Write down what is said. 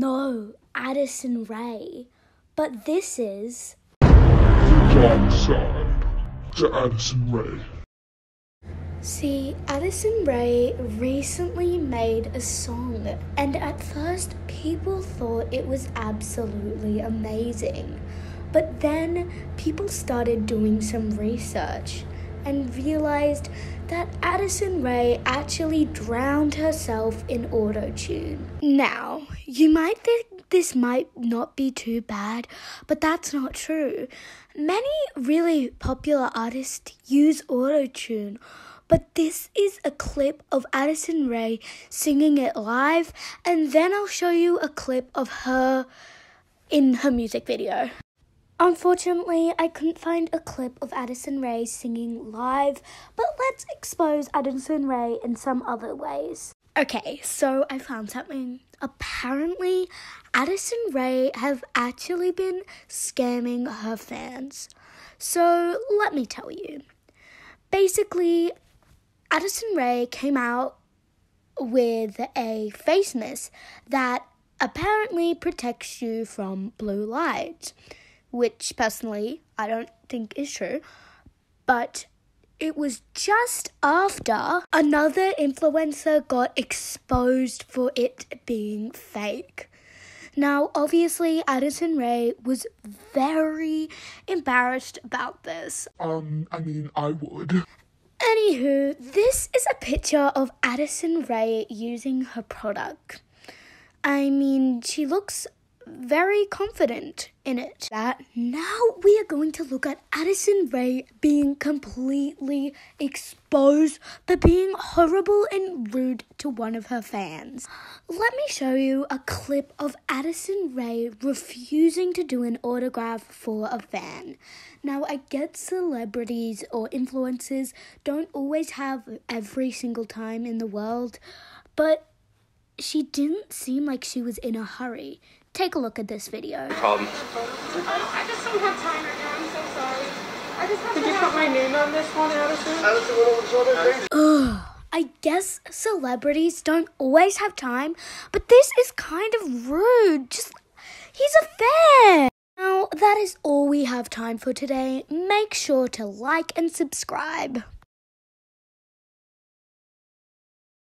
No, Addison Rae. But this is. Dark Side to Addison Rae. See, Addison Rae recently made a song, and at first people thought it was absolutely amazing. But then people started doing some research and realized that Addison Rae actually drowned herself in autotune. Now, you might think this might not be too bad, but that's not true. Many really popular artists use autotune. But this is a clip of Addison Rae singing it live, and then I'll show you a clip of her in her music video. Unfortunately, I couldn't find a clip of Addison Rae singing live, but let's expose Addison Rae in some other ways. Okay, so I found something. Apparently, Addison Rae have actually been scamming her fans. So, let me tell you. Basically, Addison Rae came out with a face mist that apparently protects you from blue light which personally I don't think is true. But it was just after another influencer got exposed for it being fake. Now, obviously, Addison Rae was very embarrassed about this. Um, I mean, I would. Anywho, this is a picture of Addison Rae using her product. I mean, she looks very confident in it. That now we are going to look at Addison Rae being completely exposed for being horrible and rude to one of her fans. Let me show you a clip of Addison Rae refusing to do an autograph for a fan. Now, I get celebrities or influencers don't always have every single time in the world, but she didn't seem like she was in a hurry. Take a look at this video. problem. I just don't have time right now. I'm so sorry. I just have Did to you have put my name on this one, Addison? Addison, what Ugh. I guess celebrities don't always have time, but this is kind of rude. Just, he's a fan. Now, that is all we have time for today. Make sure to like and subscribe.